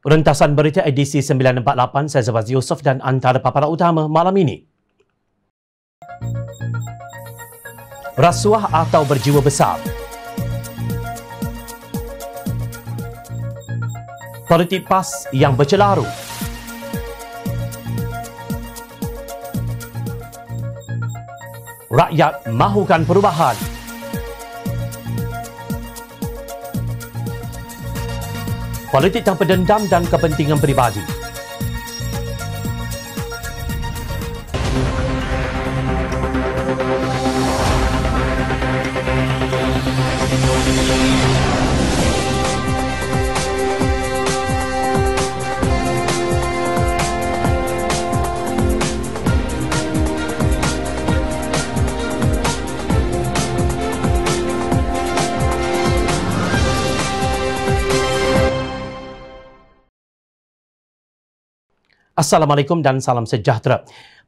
Rentasan berita edisi 948 saya Zabaz Yusof dan antara paparan utama malam ini. Rasuah atau berjiwa besar. Politik PAS yang bercelaru. Rakyat mahukan perubahan. Politik tanpa dendam dan kepentingan peribadi. Assalamualaikum dan salam sejahtera.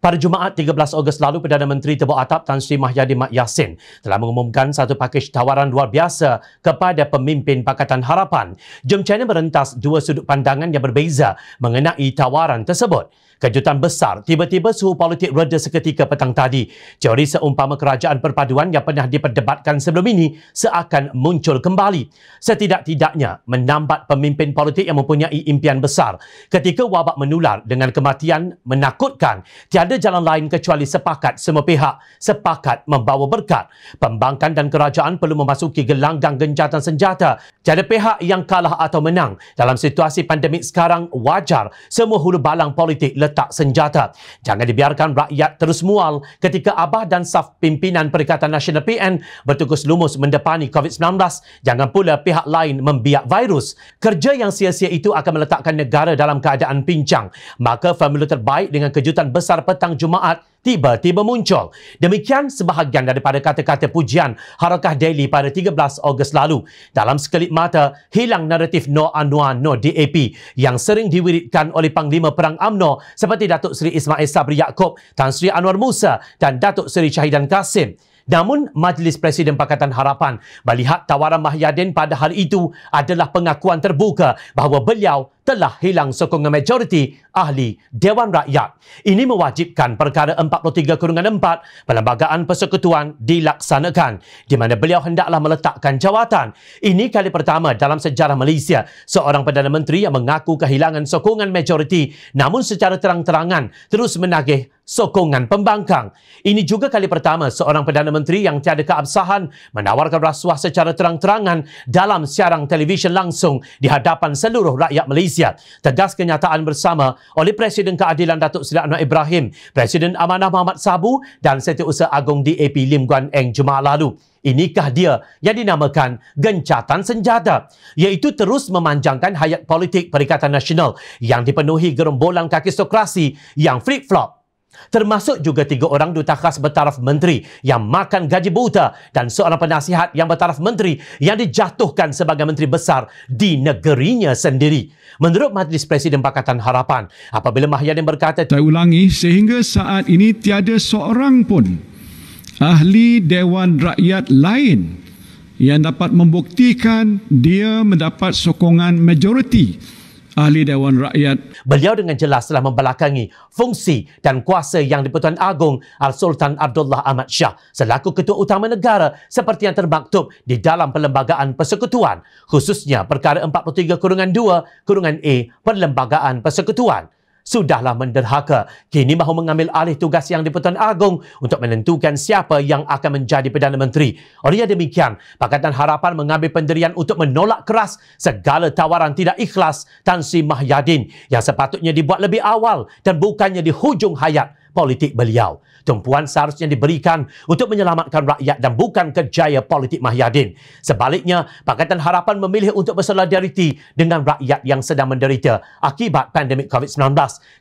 Pada Jumaat 13 Ogos lalu, Perdana Menteri Tebuk Atap Tan Sri Mahyadi Mak Yassin telah mengumumkan satu pakej tawaran luar biasa kepada pemimpin Pakatan Harapan. Jom China merentas dua sudut pandangan yang berbeza mengenai tawaran tersebut. Kejutan besar, tiba-tiba suhu politik reda seketika petang tadi. Teori seumpama kerajaan perpaduan yang pernah diperdebatkan sebelum ini seakan muncul kembali. Setidak-tidaknya menambat pemimpin politik yang mempunyai impian besar. Ketika wabak menular dengan kematian menakutkan, tiada jalan lain kecuali sepakat semua pihak, sepakat membawa berkat. Pembangkan dan kerajaan perlu memasuki gelanggang gencatan senjata. Tiada pihak yang kalah atau menang. Dalam situasi pandemik sekarang, wajar semua hulu balang politik letak senjata. Jangan dibiarkan rakyat terus mual ketika Abah dan saf pimpinan Perikatan Nasional PN bertukus lumus mendepani COVID-19. Jangan pula pihak lain membiak virus. Kerja yang sia-sia itu akan meletakkan negara dalam keadaan pincang. Maka formula terbaik dengan kejutan besar petang Jumaat tiba-tiba muncul. Demikian sebahagian daripada kata-kata pujian Harakah Daily pada 13 Ogos lalu. Dalam sekelip mata, hilang naratif No Anwar No DAP yang sering diwiritkan oleh Panglima Perang AMNO seperti Datuk Seri Ismail Sabri Yaakob, Tan Sri Anwar Musa dan Datuk Seri Syahidan Kasim. Namun, Majlis Presiden Pakatan Harapan melihat tawaran Mahyadin pada hari itu adalah pengakuan terbuka bahawa beliau telah hilang sokongan majoriti ahli Dewan Rakyat. Ini mewajibkan perkara 43 kurungan 4 Perlembagaan Persekutuan dilaksanakan di mana beliau hendaklah meletakkan jawatan. Ini kali pertama dalam sejarah Malaysia seorang Perdana Menteri yang mengaku kehilangan sokongan majoriti namun secara terang-terangan terus menagih sokongan pembangkang. Ini juga kali pertama seorang Perdana Menteri yang tiada keabsahan menawarkan rasuah secara terang-terangan dalam siaran televisyen langsung di hadapan seluruh rakyat Malaysia. Tegas kenyataan bersama oleh Presiden Keadilan Datuk Seri Anwar Ibrahim, Presiden Amanah Muhammad Sabu dan Setiausaha Agong DAP Lim Guan Eng Jumaat lalu. Inikah dia yang dinamakan gencatan senjata, iaitu terus memanjangkan hayat politik Perikatan Nasional yang dipenuhi gerombolan kakistokrasi yang flip-flop Termasuk juga tiga orang duta khas bertaraf menteri yang makan gaji buta dan seorang penasihat yang bertaraf menteri yang dijatuhkan sebagai menteri besar di negerinya sendiri. Menurut Majlis Presiden Pakatan Harapan, apabila Mahyadin berkata... Saya ulangi, sehingga saat ini tiada seorang pun ahli Dewan Rakyat lain yang dapat membuktikan dia mendapat sokongan majoriti ahli Dewan Rakyat. Beliau dengan jelas telah membelakangi fungsi dan kuasa yang di-Pertuan Agong Al-Sultan Abdullah Ahmad Shah selaku Ketua Utama Negara seperti yang termaktub di dalam Perlembagaan Persekutuan, khususnya perkara 43 kurungan 2 kurungan A Perlembagaan Persekutuan sudahlah menderhaka. Kini mahu mengambil alih tugas yang di-Pertuan Agong untuk menentukan siapa yang akan menjadi Perdana Menteri. Oleh demikian, Pakatan Harapan mengambil pendirian untuk menolak keras segala tawaran tidak ikhlas Tan Sri Mahyadin yang sepatutnya dibuat lebih awal dan bukannya di hujung hayat politik beliau. Tumpuan seharusnya diberikan untuk menyelamatkan rakyat dan bukan kejaya politik Mahyadin. Sebaliknya, Pakatan Harapan memilih untuk bersolidariti dengan rakyat yang sedang menderita akibat pandemik COVID-19.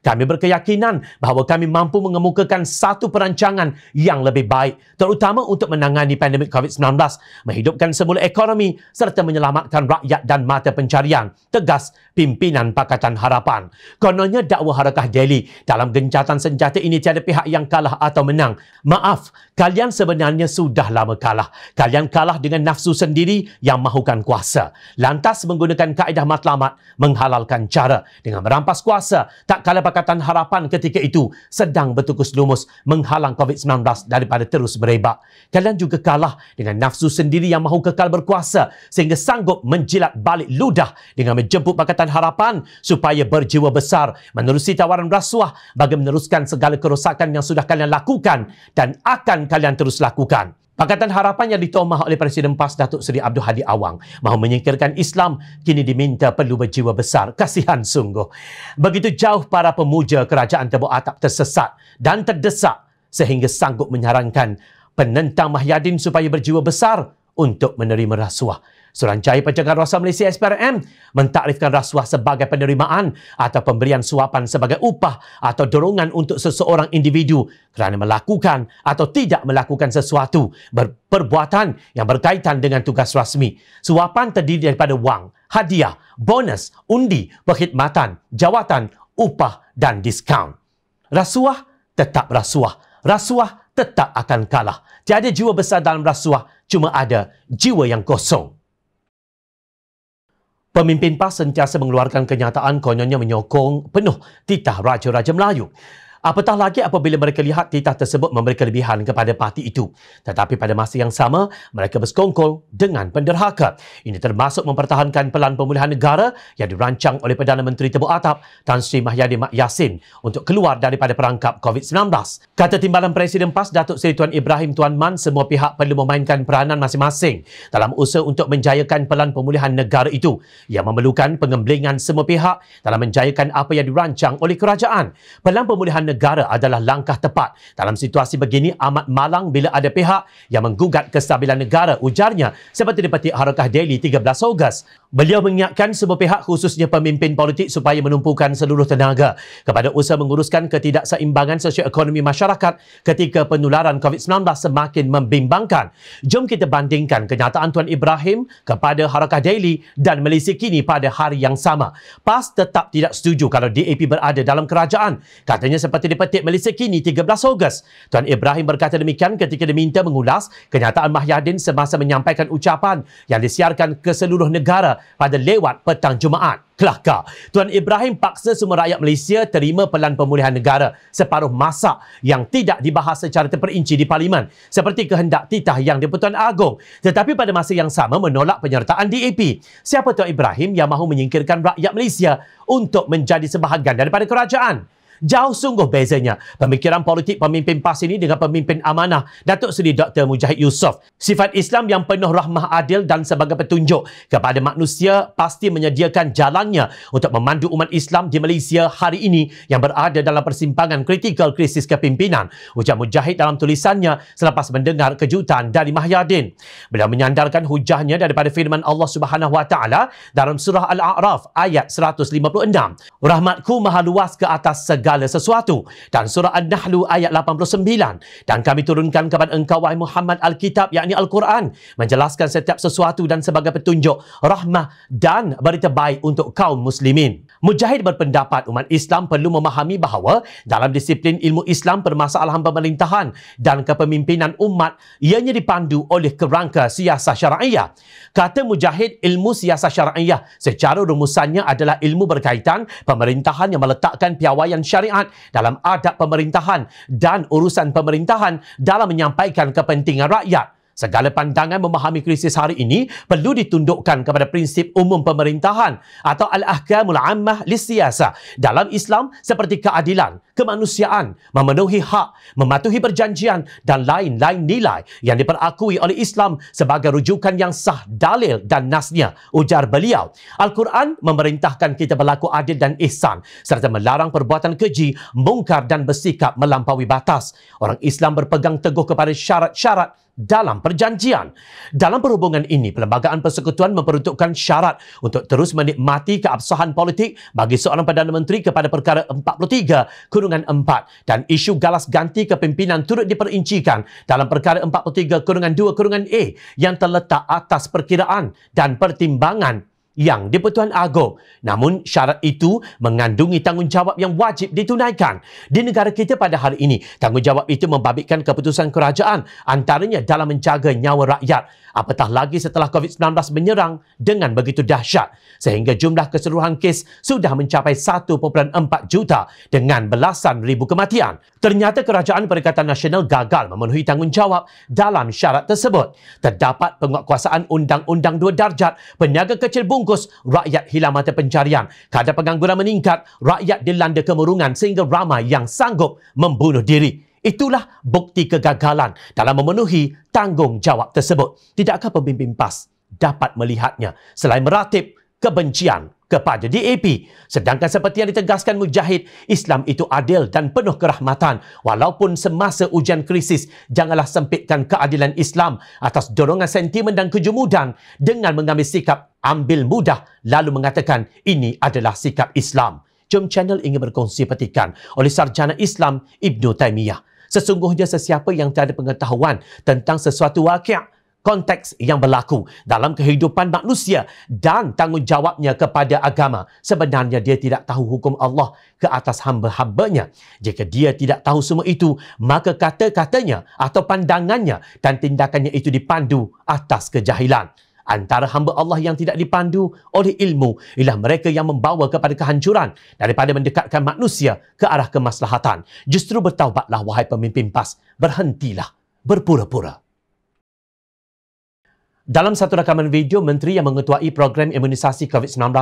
Kami berkeyakinan bahawa kami mampu mengemukakan satu perancangan yang lebih baik, terutama untuk menangani pandemik COVID-19, menghidupkan semula ekonomi serta menyelamatkan rakyat dan mata pencarian. Tegas pimpinan Pakatan Harapan. Kononnya dakwah Harakah Delhi dalam gencatan senjata ini tiada pihak yang kalah atau menang. Maaf, kalian sebenarnya sudah lama kalah. Kalian kalah dengan nafsu sendiri yang mahukan kuasa. Lantas menggunakan kaedah matlamat menghalalkan cara dengan merampas kuasa. Tak kala Pakatan Harapan ketika itu sedang bertukus lumus menghalang COVID-19 daripada terus berebak. Kalian juga kalah dengan nafsu sendiri yang mahu kekal berkuasa sehingga sanggup menjilat balik ludah dengan menjemput Pakatan Harapan supaya berjiwa besar menerusi tawaran rasuah bagi meneruskan segala kerosakan yang sudah kalian lakukan dan akan kalian terus lakukan. Pakatan Harapan yang ditomah oleh Presiden PAS Datuk Seri Abdul Hadi Awang mahu menyingkirkan Islam kini diminta perlu berjiwa besar. Kasihan sungguh. Begitu jauh para pemuja kerajaan Tebuk Atap tersesat dan terdesak sehingga sanggup menyarankan penentang Mahyadin supaya berjiwa besar untuk menerima rasuah. Suruhanjaya Pencegahan Rasuah Malaysia SPRM mentakrifkan rasuah sebagai penerimaan atau pemberian suapan sebagai upah atau dorongan untuk seseorang individu kerana melakukan atau tidak melakukan sesuatu perbuatan yang berkaitan dengan tugas rasmi. Suapan terdiri daripada wang, hadiah, bonus, undi, perkhidmatan, jawatan, upah dan diskaun. Rasuah tetap rasuah. Rasuah tetap akan kalah. Tiada jiwa besar dalam rasuah, cuma ada jiwa yang kosong. Pemimpin PAS sentiasa mengeluarkan kenyataan konyolnya menyokong penuh titah Raja-Raja Melayu. Apatah lagi apabila mereka lihat titah tersebut memberi kelebihan kepada parti itu. Tetapi pada masa yang sama, mereka bersekongkol dengan penderhaka. Ini termasuk mempertahankan pelan pemulihan negara yang dirancang oleh Perdana Menteri Tebuk Atap, Tan Sri Mahyadi Mak Yassin untuk keluar daripada perangkap COVID-19. Kata Timbalan Presiden PAS Datuk Seri Tuan Ibrahim Tuan Man, semua pihak perlu memainkan peranan masing-masing dalam usaha untuk menjayakan pelan pemulihan negara itu yang memerlukan pengemblingan semua pihak dalam menjayakan apa yang dirancang oleh kerajaan. Pelan pemulihan negara adalah langkah tepat. Dalam situasi begini amat malang bila ada pihak yang menggugat kestabilan negara ujarnya seperti dipetik Harakah Daily 13 Ogos. Beliau mengingatkan semua pihak khususnya pemimpin politik supaya menumpukan seluruh tenaga kepada usaha menguruskan ketidakseimbangan sosioekonomi masyarakat ketika penularan COVID-19 semakin membimbangkan. Jom kita bandingkan kenyataan Tuan Ibrahim kepada Harakah Daily dan Malaysia kini pada hari yang sama. PAS tetap tidak setuju kalau DAP berada dalam kerajaan. Katanya seperti dipetik Malaysia kini 13 Ogos. Tuan Ibrahim berkata demikian ketika diminta mengulas kenyataan Mahyadin semasa menyampaikan ucapan yang disiarkan ke seluruh negara pada lewat petang Jumaat. Kelakar. Tuan Ibrahim paksa semua rakyat Malaysia terima pelan pemulihan negara separuh masa yang tidak dibahas secara terperinci di Parlimen seperti kehendak titah yang di-Pertuan Agong. Tetapi pada masa yang sama menolak penyertaan DAP. Siapa Tuan Ibrahim yang mahu menyingkirkan rakyat Malaysia untuk menjadi sebahagian daripada kerajaan? Jauh sungguh bezanya pemikiran politik pemimpin PAS ini dengan pemimpin amanah Datuk Seri Dr. Mujahid Yusof. Sifat Islam yang penuh rahmah adil dan sebagai petunjuk kepada manusia pasti menyediakan jalannya untuk memandu umat Islam di Malaysia hari ini yang berada dalam persimpangan kritikal krisis kepimpinan. Ujar Mujahid dalam tulisannya selepas mendengar kejutan dari Mahyadin. Beliau menyandarkan hujahnya daripada firman Allah Subhanahu Wa Taala dalam surah Al-A'raf ayat 156. Rahmatku maha luas ke atas segala segala sesuatu. Dan surah An-Nahl ayat 89 dan kami turunkan kepada engkau wahai Muhammad Alkitab yakni Al-Quran. Menjelaskan setiap sesuatu dan sebagai petunjuk rahmah dan berita baik untuk kaum muslimin. Mujahid berpendapat umat Islam perlu memahami bahawa dalam disiplin ilmu Islam permasalahan pemerintahan dan kepemimpinan umat ianya dipandu oleh kerangka siasah syara'iyah kata Mujahid ilmu siasah syara'iyah secara rumusannya adalah ilmu berkaitan pemerintahan yang meletakkan piawaian syara'iyah syariat dalam adab pemerintahan dan urusan pemerintahan dalam menyampaikan kepentingan rakyat. Segala pandangan memahami krisis hari ini perlu ditundukkan kepada prinsip umum pemerintahan atau al-ahkamul ammah lisiasa dalam Islam seperti keadilan, kemanusiaan, memenuhi hak, mematuhi perjanjian dan lain-lain nilai yang diperakui oleh Islam sebagai rujukan yang sah dalil dan nasnya, ujar beliau. Al-Quran memerintahkan kita berlaku adil dan ihsan serta melarang perbuatan keji, mungkar dan bersikap melampaui batas. Orang Islam berpegang teguh kepada syarat-syarat dalam perjanjian. Dalam perhubungan ini, Perlembagaan Persekutuan memperuntukkan syarat untuk terus menikmati keabsahan politik bagi seorang Perdana Menteri kepada perkara 43 kurungan 4 dan isu galas ganti kepimpinan turut diperincikan dalam perkara 43 kurungan 2 kurungan A yang terletak atas perkiraan dan pertimbangan yang di-Pertuan Agong. Namun syarat itu mengandungi tanggungjawab yang wajib ditunaikan. Di negara kita pada hari ini, tanggungjawab itu membabitkan keputusan kerajaan antaranya dalam menjaga nyawa rakyat. Apatah lagi setelah COVID-19 menyerang dengan begitu dahsyat sehingga jumlah keseluruhan kes sudah mencapai 1.4 juta dengan belasan ribu kematian. Ternyata Kerajaan Perikatan Nasional gagal memenuhi tanggungjawab dalam syarat tersebut. Terdapat penguatkuasaan Undang-Undang 2 Darjat, peniaga kecil bung membungkus, rakyat hilang mata pencarian. Kadar pengangguran meningkat, rakyat dilanda kemurungan sehingga ramai yang sanggup membunuh diri. Itulah bukti kegagalan dalam memenuhi tanggungjawab tersebut. Tidakkah pemimpin PAS dapat melihatnya selain meratip kebencian kepada DAP. Sedangkan seperti yang ditegaskan Mujahid, Islam itu adil dan penuh kerahmatan. Walaupun semasa ujian krisis, janganlah sempitkan keadilan Islam atas dorongan sentimen dan kejumudan dengan mengambil sikap ambil mudah lalu mengatakan ini adalah sikap Islam. Jom channel ingin berkongsi petikan oleh Sarjana Islam Ibn Taymiyah. Sesungguhnya sesiapa yang tiada pengetahuan tentang sesuatu wakil konteks yang berlaku dalam kehidupan manusia dan tanggungjawabnya kepada agama. Sebenarnya dia tidak tahu hukum Allah ke atas hamba-hambanya. Jika dia tidak tahu semua itu, maka kata-katanya atau pandangannya dan tindakannya itu dipandu atas kejahilan. Antara hamba Allah yang tidak dipandu oleh ilmu ialah mereka yang membawa kepada kehancuran daripada mendekatkan manusia ke arah kemaslahatan. Justru bertaubatlah wahai pemimpin PAS. Berhentilah berpura-pura. Dalam satu rakaman video, Menteri yang mengetuai program imunisasi COVID-19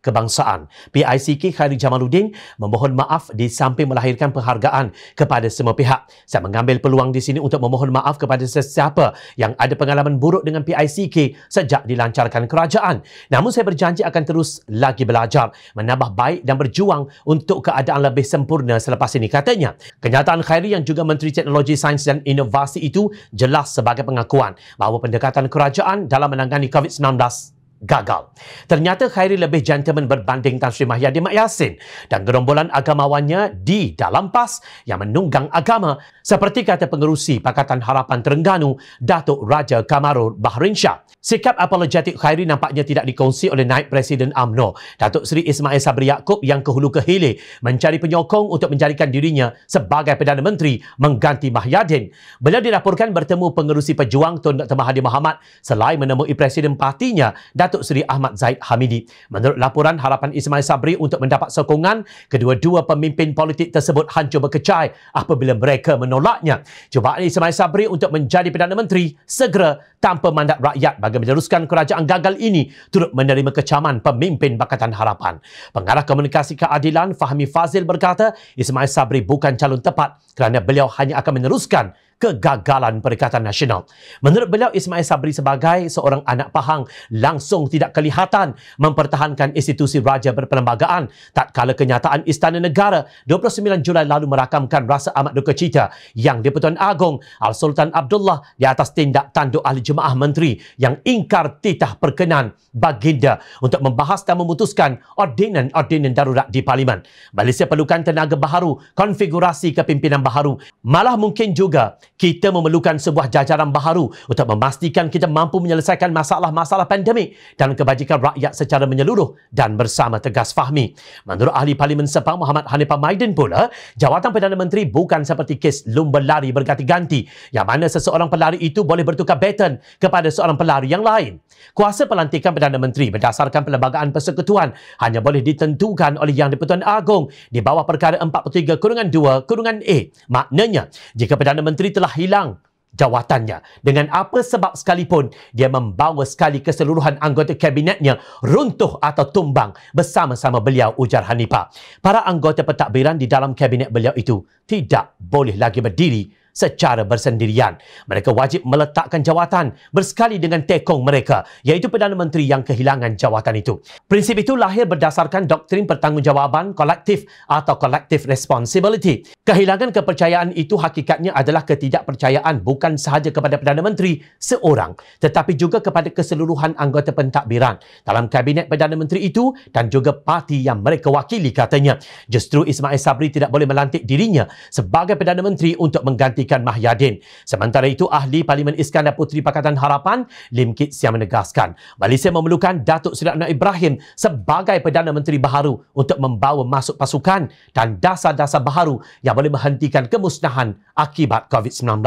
kebangsaan. PICK Khairi Jamaluddin memohon maaf di samping melahirkan penghargaan kepada semua pihak. Saya mengambil peluang di sini untuk memohon maaf kepada sesiapa yang ada pengalaman buruk dengan PICK sejak dilancarkan kerajaan. Namun saya berjanji akan terus lagi belajar, menambah baik dan berjuang untuk keadaan lebih sempurna selepas ini katanya. Kenyataan Khairi yang juga Menteri Teknologi Sains dan Inovasi itu jelas sebagai pengakuan bahawa pendekatan kerajaan dalam menangani COVID-19 gagal. Ternyata Khairi lebih gentleman berbanding Tan Sri Mahyadi Mak Yassin dan gerombolan agamawannya di dalam PAS yang menunggang agama seperti kata pengerusi Pakatan Harapan Terengganu Datuk Raja Kamarul Bahrain Shah. Sikap apologetik Khairi nampaknya tidak dikongsi oleh Naib Presiden AMNO, Datuk Seri Ismail Sabri Yaakob yang ke hulu ke hilir mencari penyokong untuk menjadikan dirinya sebagai Perdana Menteri mengganti Mahyadin. Beliau dilaporkan bertemu pengerusi pejuang Tun Dr. Mahathir Mohamad selain menemui Presiden partinya Datuk Seri Ahmad Zaid Hamidi. Menurut laporan harapan Ismail Sabri untuk mendapat sokongan, kedua-dua pemimpin politik tersebut hancur berkecai apabila mereka menolaknya. Cubaan Ismail Sabri untuk menjadi Perdana Menteri segera tanpa mandat rakyat bagi meneruskan kerajaan gagal ini turut menerima kecaman pemimpin Pakatan Harapan. Pengarah Komunikasi Keadilan Fahmi Fazil berkata Ismail Sabri bukan calon tepat kerana beliau hanya akan meneruskan kegagalan Perikatan Nasional. Menurut beliau, Ismail Sabri sebagai seorang anak pahang langsung tidak kelihatan mempertahankan institusi raja berperlembagaan tak kala kenyataan Istana Negara 29 Julai lalu merakamkan rasa amat duka cita yang di-Pertuan Agong Al-Sultan Abdullah di atas tindak tanduk ahli jemaah menteri yang ingkar titah perkenan baginda untuk membahas dan memutuskan ordinan-ordinan darurat di Parlimen. Malaysia perlukan tenaga baharu, konfigurasi kepimpinan baharu. Malah mungkin juga kita memerlukan sebuah jajaran baharu untuk memastikan kita mampu menyelesaikan masalah-masalah pandemik dan kebajikan rakyat secara menyeluruh dan bersama tegas fahmi. Menurut ahli Parlimen Sepang Muhammad Hanifah Maiden pula, jawatan Perdana Menteri bukan seperti kes lumba lari berganti-ganti yang mana seseorang pelari itu boleh bertukar baton kepada seorang pelari yang lain. Kuasa pelantikan Perdana Menteri berdasarkan Perlembagaan Persekutuan hanya boleh ditentukan oleh Yang di-Pertuan Agong di bawah perkara 43 kurungan 2 kurungan A. Maknanya, jika Perdana Menteri telah telah hilang jawatannya. Dengan apa sebab sekalipun, dia membawa sekali keseluruhan anggota kabinetnya runtuh atau tumbang bersama-sama beliau, ujar Hanifah. Para anggota pentadbiran di dalam kabinet beliau itu tidak boleh lagi berdiri secara bersendirian. Mereka wajib meletakkan jawatan bersekali dengan tekong mereka, iaitu Perdana Menteri yang kehilangan jawatan itu. Prinsip itu lahir berdasarkan doktrin pertanggungjawaban kolektif atau collective responsibility. Kehilangan kepercayaan itu hakikatnya adalah ketidakpercayaan bukan sahaja kepada Perdana Menteri seorang, tetapi juga kepada keseluruhan anggota pentadbiran dalam kabinet Perdana Menteri itu dan juga parti yang mereka wakili katanya. Justru Ismail Sabri tidak boleh melantik dirinya sebagai Perdana Menteri untuk mengganti Ikan Mahyadin. Sementara itu, Ahli Parlimen Iskandar Puteri Pakatan Harapan, Lim Kit Siam menegaskan, Malaysia memerlukan Datuk Seri Anwar Ibrahim sebagai Perdana Menteri baharu untuk membawa masuk pasukan dan dasar-dasar baharu yang boleh menghentikan kemusnahan akibat COVID-19.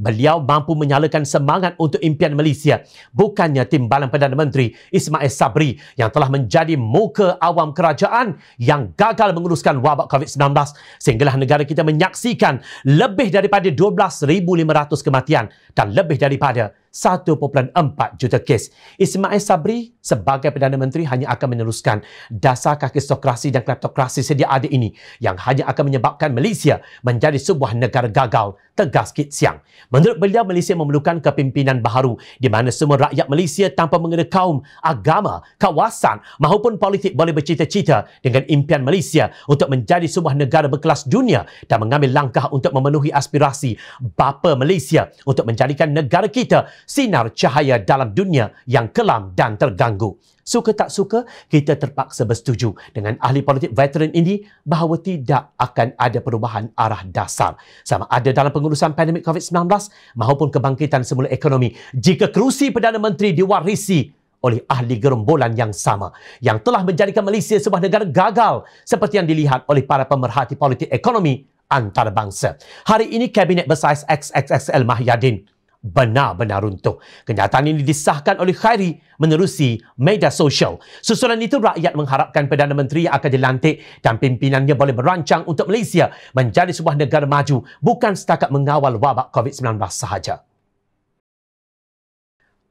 Beliau mampu menyalakan semangat untuk impian Malaysia, bukannya timbalan Perdana Menteri Ismail Sabri yang telah menjadi muka awam kerajaan yang gagal menguruskan wabak COVID-19 sehinggalah negara kita menyaksikan lebih daripada 12,500 kematian dan lebih daripada 1.4 juta kes. Ismail Sabri sebagai Perdana Menteri hanya akan meneruskan dasar kakistokrasi dan kleptokrasi sedia ada ini yang hanya akan menyebabkan Malaysia menjadi sebuah negara gagal, tegas Kit Siang. Menurut beliau, Malaysia memerlukan kepimpinan baharu di mana semua rakyat Malaysia tanpa mengena kaum, agama, kawasan maupun politik boleh bercita-cita dengan impian Malaysia untuk menjadi sebuah negara berkelas dunia dan mengambil langkah untuk memenuhi aspirasi bapa Malaysia untuk menjadikan negara kita sinar cahaya dalam dunia yang kelam dan terganggu. Suka tak suka, kita terpaksa bersetuju dengan ahli politik veteran ini bahawa tidak akan ada perubahan arah dasar sama ada dalam pengurusan pandemik COVID-19 maupun kebangkitan semula ekonomi jika kerusi Perdana Menteri diwarisi oleh ahli gerombolan yang sama yang telah menjadikan Malaysia sebuah negara gagal seperti yang dilihat oleh para pemerhati politik ekonomi antarabangsa. Hari ini Kabinet Bersaiz XXXL Mahyadin benar-benar runtuh. Kenyataan ini disahkan oleh Khairi menerusi media sosial. Susulan itu rakyat mengharapkan Perdana Menteri yang akan dilantik dan pimpinannya boleh merancang untuk Malaysia menjadi sebuah negara maju bukan setakat mengawal wabak COVID-19 sahaja.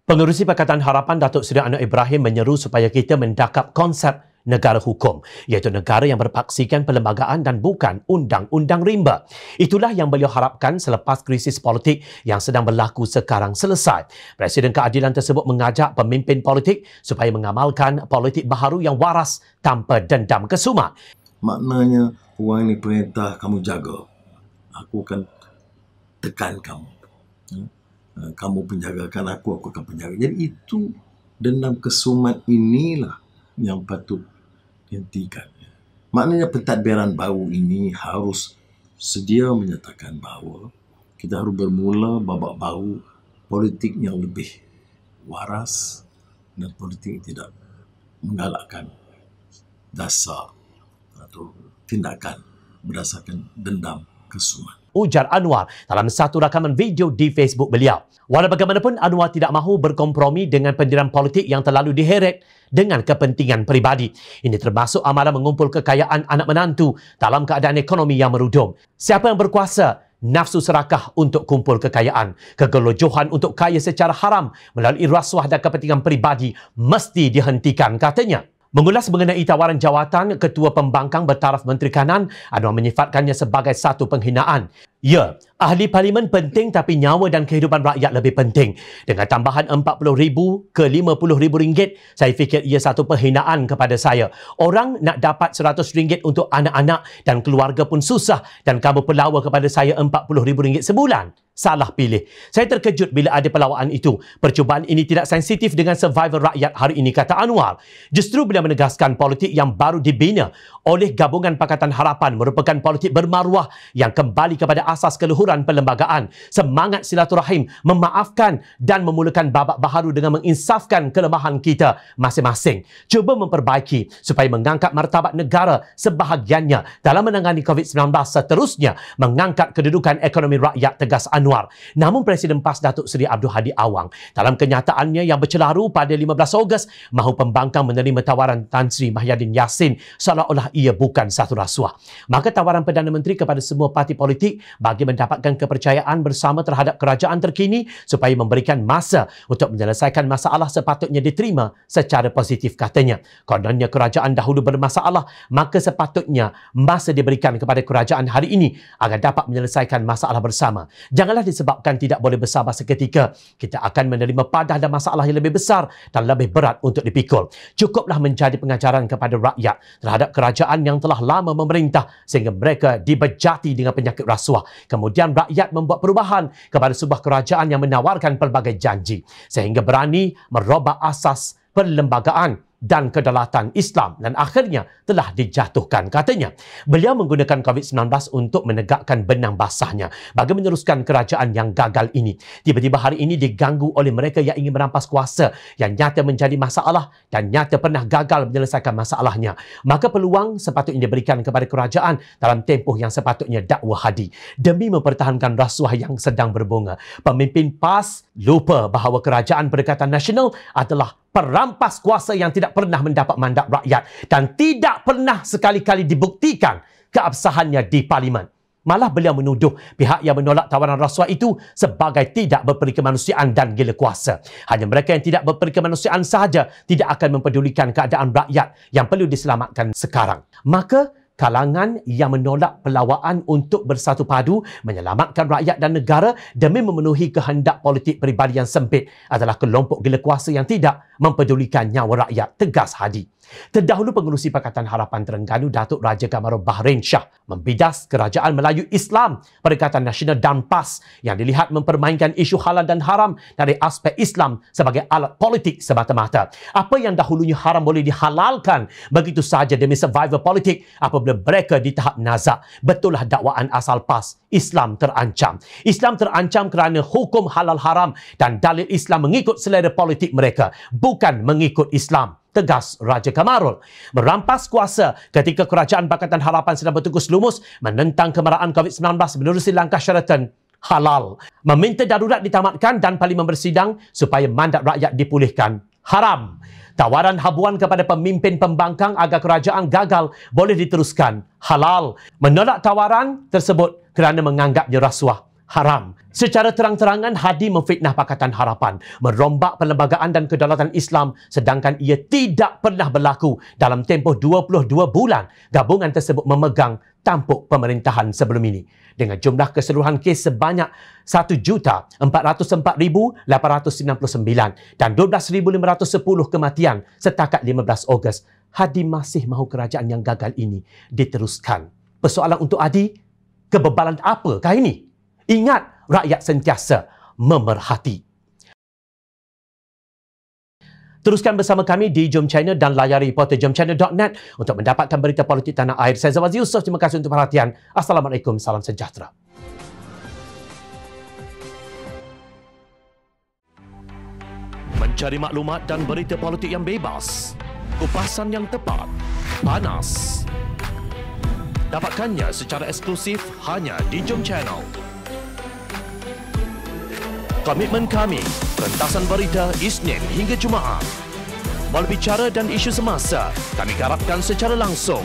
Pengerusi Pakatan Harapan Datuk Seri Anwar Ibrahim menyeru supaya kita mendakap konsep negara hukum, iaitu negara yang berpaksikan perlembagaan dan bukan undang-undang rimba. Itulah yang beliau harapkan selepas krisis politik yang sedang berlaku sekarang selesai. Presiden keadilan tersebut mengajak pemimpin politik supaya mengamalkan politik baharu yang waras tanpa dendam kesumat. Maknanya, uang ini perintah kamu jaga. Aku akan tekan kamu. Hmm? Kamu penjagakan aku, aku akan penjaga. Jadi itu dendam kesumat inilah yang patut dihentikan. Maknanya pentadbiran baru ini harus sedia menyatakan bahawa kita harus bermula babak baru politik yang lebih waras dan politik yang tidak menggalakkan dasar atau tindakan berdasarkan dendam kesumat ujar Anwar dalam satu rakaman video di Facebook beliau. Walau bagaimanapun, Anwar tidak mahu berkompromi dengan pendidikan politik yang terlalu diheret dengan kepentingan peribadi. Ini termasuk amalan mengumpul kekayaan anak menantu dalam keadaan ekonomi yang merudum. Siapa yang berkuasa nafsu serakah untuk kumpul kekayaan, kegelojohan untuk kaya secara haram melalui rasuah dan kepentingan peribadi mesti dihentikan katanya. Mengulas mengenai tawaran jawatan Ketua Pembangkang bertaraf Menteri Kanan, Anwar menyifatkannya sebagai satu penghinaan. Ya, ahli parlimen penting tapi nyawa dan kehidupan rakyat lebih penting. Dengan tambahan RM40,000 ke RM50,000 ringgit, saya fikir ia satu penghinaan kepada saya. Orang nak dapat RM100 untuk anak-anak dan keluarga pun susah dan kamu pelawa kepada saya RM40,000 sebulan. Salah pilih. Saya terkejut bila ada pelawaan itu. Percubaan ini tidak sensitif dengan survival rakyat hari ini, kata Anwar. Justru bila menegaskan politik yang baru dibina oleh Gabungan Pakatan Harapan merupakan politik bermaruah yang kembali kepada asas keluhuran perlembagaan, semangat silaturahim, memaafkan dan memulakan babak baharu dengan menginsafkan kelemahan kita masing-masing. Cuba memperbaiki supaya mengangkat martabat negara sebahagiannya dalam menangani COVID-19 seterusnya mengangkat kedudukan ekonomi rakyat tegas Anwar. Namun Presiden PAS Datuk Seri Abdul Hadi Awang dalam kenyataannya yang bercelaru pada 15 Ogos mahu pembangkang menerima tawaran Tan Sri Mahyadin Yassin seolah-olah ia bukan satu rasuah. Maka tawaran Perdana Menteri kepada semua parti politik bagi mendapatkan kepercayaan bersama terhadap kerajaan terkini supaya memberikan masa untuk menyelesaikan masalah sepatutnya diterima secara positif katanya. Kononnya kerajaan dahulu bermasalah, maka sepatutnya masa diberikan kepada kerajaan hari ini agar dapat menyelesaikan masalah bersama. Janganlah disebabkan tidak boleh bersabar seketika. Kita akan menerima padah dan masalah yang lebih besar dan lebih berat untuk dipikul. Cukuplah menjadi pengajaran kepada rakyat terhadap kerajaan yang telah lama memerintah sehingga mereka dibejati dengan penyakit rasuah Kemudian rakyat membuat perubahan kepada sebuah kerajaan yang menawarkan pelbagai janji sehingga berani merubah asas perlembagaan dan kedaulatan Islam dan akhirnya telah dijatuhkan katanya. Beliau menggunakan COVID-19 untuk menegakkan benang basahnya bagi meneruskan kerajaan yang gagal ini. Tiba-tiba hari ini diganggu oleh mereka yang ingin merampas kuasa yang nyata menjadi masalah dan nyata pernah gagal menyelesaikan masalahnya. Maka peluang sepatutnya diberikan kepada kerajaan dalam tempoh yang sepatutnya dakwah hadi demi mempertahankan rasuah yang sedang berbunga. Pemimpin PAS lupa bahawa kerajaan Perikatan Nasional adalah perampas kuasa yang tidak pernah mendapat mandat rakyat dan tidak pernah sekali-kali dibuktikan keabsahannya di parlimen. Malah beliau menuduh pihak yang menolak tawaran rasuah itu sebagai tidak berperi kemanusiaan dan gila kuasa. Hanya mereka yang tidak berperi kemanusiaan sahaja tidak akan mempedulikan keadaan rakyat yang perlu diselamatkan sekarang. Maka kalangan yang menolak pelawaan untuk bersatu padu menyelamatkan rakyat dan negara demi memenuhi kehendak politik peribadi yang sempit adalah kelompok gila kuasa yang tidak mempedulikan nyawa rakyat tegas hadi. Terdahulu pengurusi Pakatan Harapan Terengganu Datuk Raja Kamarul Bahrain Shah membidas Kerajaan Melayu Islam Perikatan Nasional dan PAS yang dilihat mempermainkan isu halal dan haram dari aspek Islam sebagai alat politik semata-mata. Apa yang dahulunya haram boleh dihalalkan begitu saja demi survival politik apabila mereka di tahap nazak. Betullah dakwaan asal PAS. Islam terancam. Islam terancam kerana hukum halal haram dan dalil Islam mengikut selera politik mereka bukan mengikut Islam tegas Raja Kamarul. Merampas kuasa ketika Kerajaan Pakatan Harapan sedang bertugas lumus menentang kemarahan COVID-19 menerusi langkah syaratan halal. Meminta darurat ditamatkan dan parlimen bersidang supaya mandat rakyat dipulihkan. Haram. Tawaran habuan kepada pemimpin pembangkang agar kerajaan gagal boleh diteruskan. Halal. Menolak tawaran tersebut kerana menganggapnya rasuah haram. Secara terang-terangan, Hadi memfitnah Pakatan Harapan, merombak perlembagaan dan kedaulatan Islam sedangkan ia tidak pernah berlaku dalam tempoh 22 bulan gabungan tersebut memegang tampuk pemerintahan sebelum ini. Dengan jumlah keseluruhan kes sebanyak 1,404,899 dan 12,510 kematian setakat 15 Ogos, Hadi masih mahu kerajaan yang gagal ini diteruskan. Persoalan untuk Hadi, kebebalan apakah ini? Ingat, rakyat sentiasa memerhati. Teruskan bersama kami di Jom China dan layari reporter jomchina.net untuk mendapatkan berita politik tanah air. Saya Zawaz Yusof. Terima kasih untuk perhatian. Assalamualaikum. Salam sejahtera. Mencari maklumat dan berita politik yang bebas. Kupasan yang tepat. Panas. Dapatkannya secara eksklusif hanya di Jom Channel. Komitmen kami, pentasan berita Isnin hingga Jumaat. Berbicara dan isu semasa, kami garapkan secara langsung.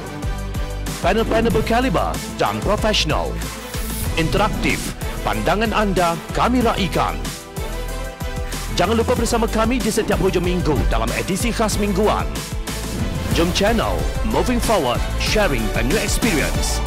Panel-panel berkaliber dan profesional. Interaktif, pandangan anda kami raikan. Jangan lupa bersama kami di setiap hujung minggu dalam edisi khas mingguan. Jom Channel, moving forward, sharing a new experience.